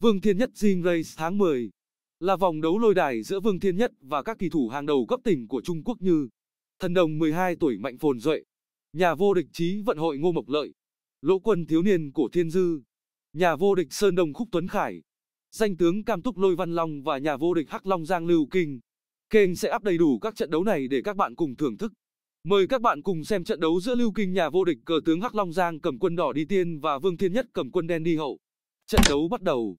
Vương Thiên Nhất Jing Race tháng 10 là vòng đấu lôi đài giữa Vương Thiên Nhất và các kỳ thủ hàng đầu cấp tỉnh của Trung Quốc như Thần Đồng 12 tuổi Mạnh Phồn Duệ, nhà vô địch trí vận hội Ngô Mộc Lợi, Lỗ Quân thiếu niên của Thiên Dư, nhà vô địch Sơn Đồng Khúc Tuấn Khải, danh tướng Cam Túc Lôi Văn Long và nhà vô địch Hắc Long Giang Lưu Kinh. Kênh sẽ up đầy đủ các trận đấu này để các bạn cùng thưởng thức. Mời các bạn cùng xem trận đấu giữa Lưu Kinh nhà vô địch cờ tướng Hắc Long Giang cầm quân đỏ đi tiên và Vương Thiên Nhất cầm quân đen đi hậu. Trận đấu bắt đầu.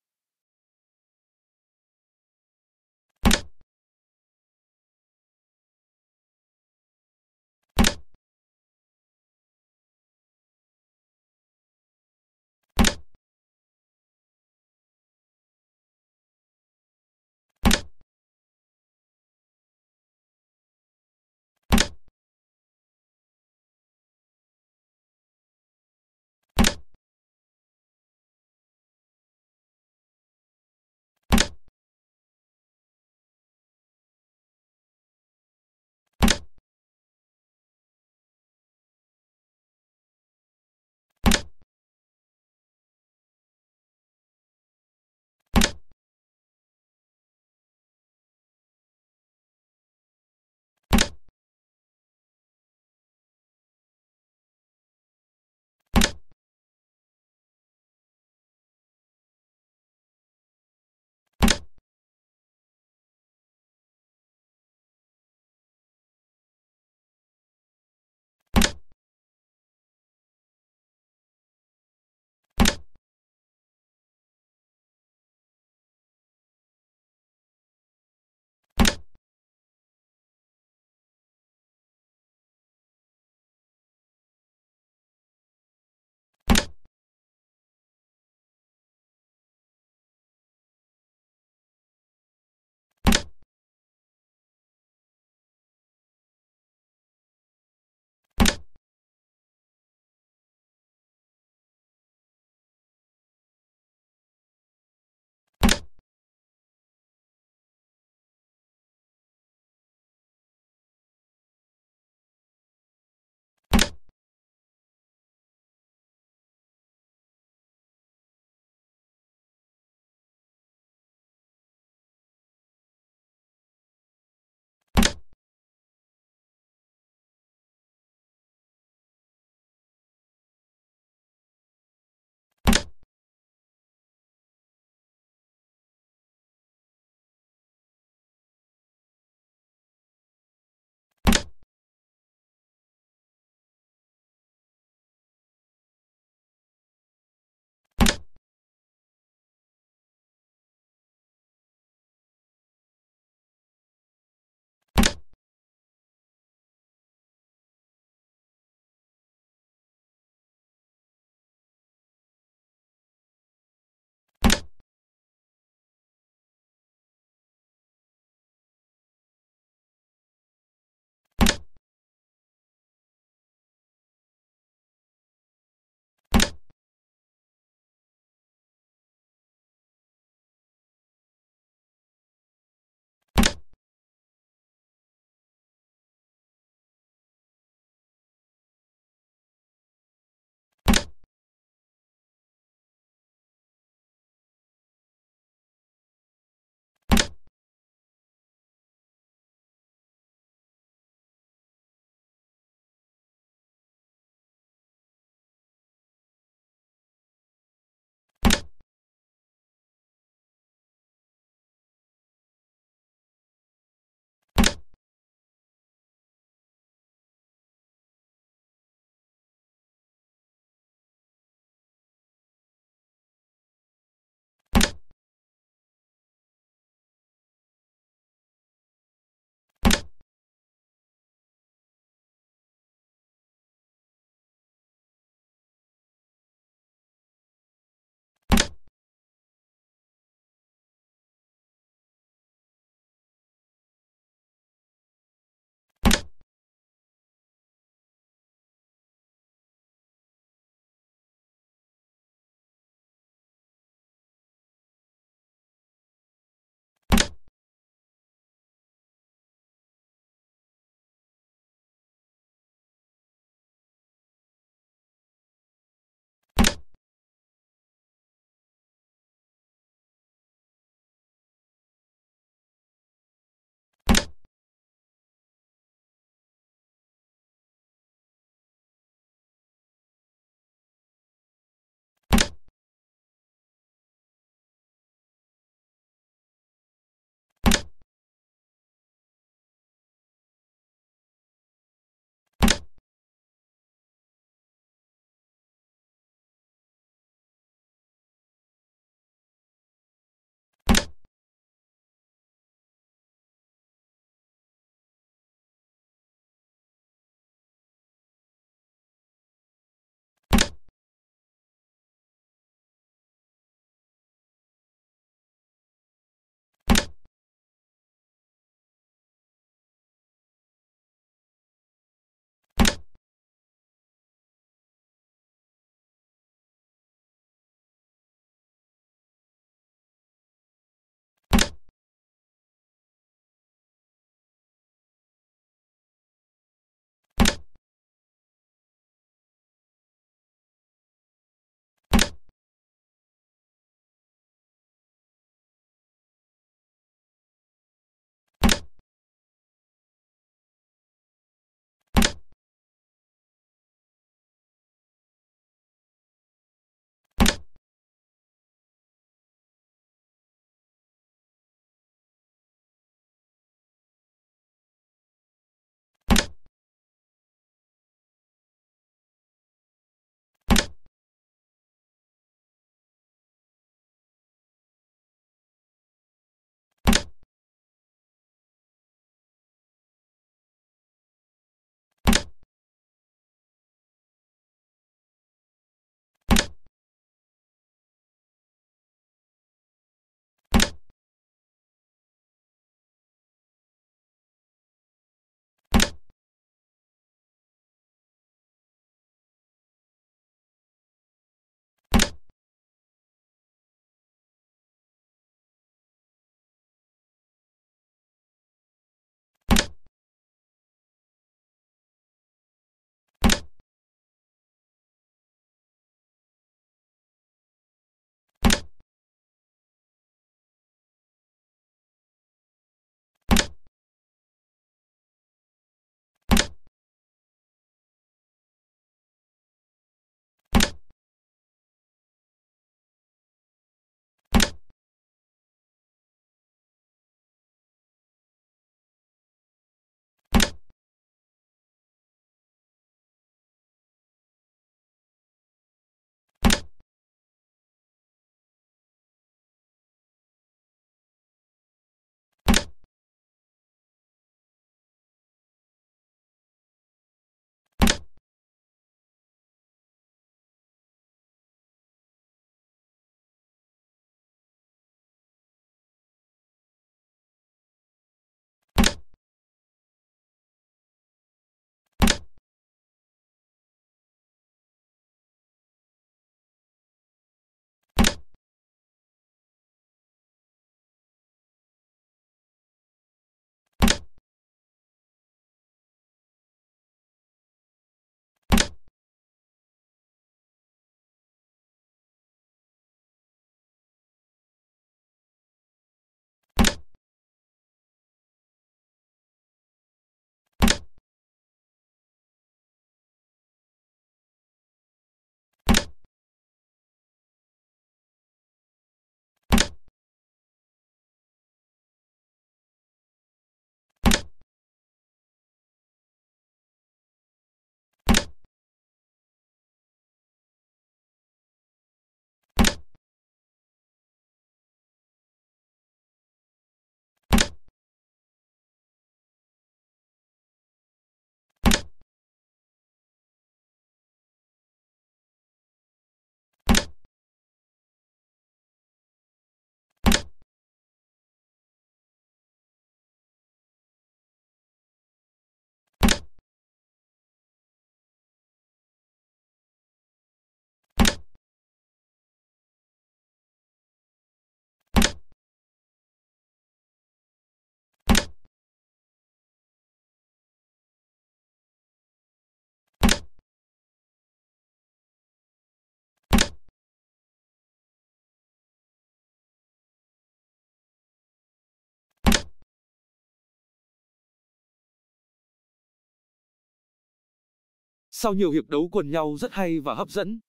Sau nhiều hiệp đấu quần nhau rất hay và hấp dẫn,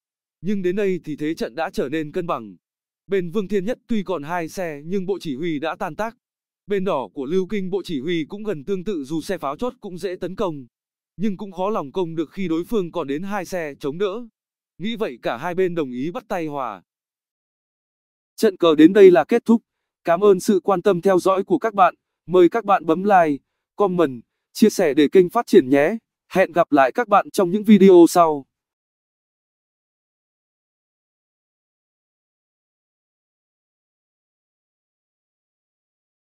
nhưng đến đây thì thế trận đã trở nên cân bằng. Bên Vương Thiên Nhất tuy còn hai xe nhưng bộ chỉ huy đã tan tác. Bên đỏ của Lưu Kinh bộ chỉ huy cũng gần tương tự dù xe pháo chốt cũng dễ tấn công, nhưng cũng khó lòng công được khi đối phương còn đến hai xe chống đỡ. Nghĩ vậy cả hai bên đồng ý bắt tay hòa. Trận cờ đến đây là kết thúc. Cảm ơn sự quan tâm theo dõi của các bạn. Mời các bạn bấm like, comment, chia sẻ để kênh phát triển nhé. Hẹn gặp lại các bạn trong những video sau.